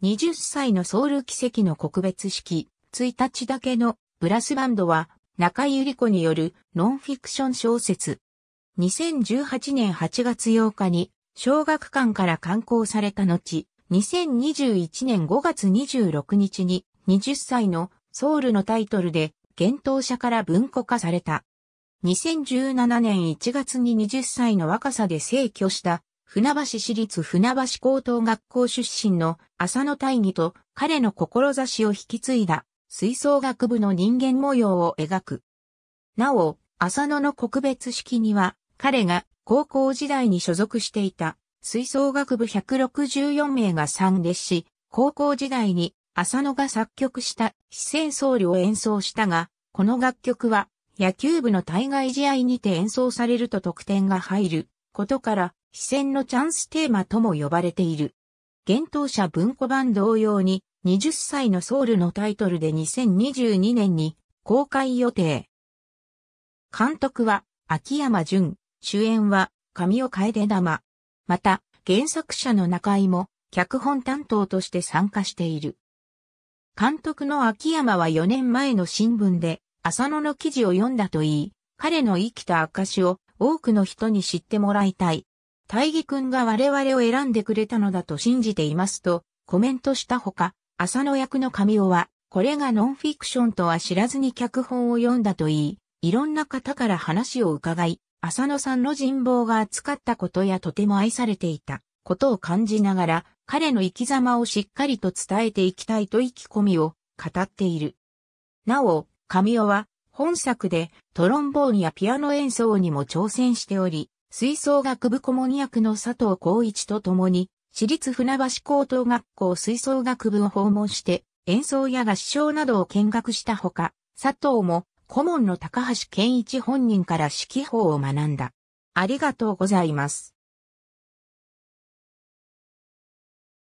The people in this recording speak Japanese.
20歳のソウル奇跡の告別式、1日だけのブラスバンドは中井ゆり子によるノンフィクション小説。2018年8月8日に小学館から刊行された後、2021年5月26日に20歳のソウルのタイトルで幻冬者から文庫化された。2017年1月に20歳の若さで逝去した船橋市立船橋高等学校出身の浅野大義と彼の志を引き継いだ吹奏楽部の人間模様を描く。なお、浅野の告別式には彼が高校時代に所属していた吹奏楽部164名が参列し、高校時代に浅野が作曲した非戦僧侶を演奏したが、この楽曲は野球部の対外試合にて演奏されると得点が入ることから非戦のチャンステーマとも呼ばれている。幻冬者文庫版同様に20歳のソウルのタイトルで2022年に公開予定。監督は秋山淳、主演は神尾楓玉。また原作者の中井も脚本担当として参加している。監督の秋山は4年前の新聞で浅野の記事を読んだといい、彼の生きた証を多くの人に知ってもらいたい。大義くんが我々を選んでくれたのだと信じていますとコメントしたほか、浅野役の神尾は、これがノンフィクションとは知らずに脚本を読んだといい、いろんな方から話を伺い、浅野さんの人望が厚かったことやとても愛されていたことを感じながら、彼の生き様をしっかりと伝えていきたいと意気込みを語っている。なお、神尾は本作でトロンボーンやピアノ演奏にも挑戦しており、吹奏楽部顧問役の佐藤光一と共に、私立船橋高等学校吹奏楽部を訪問して、演奏や合唱などを見学したほか、佐藤も顧問の高橋健一本人から指揮法を学んだ。ありがとうございます。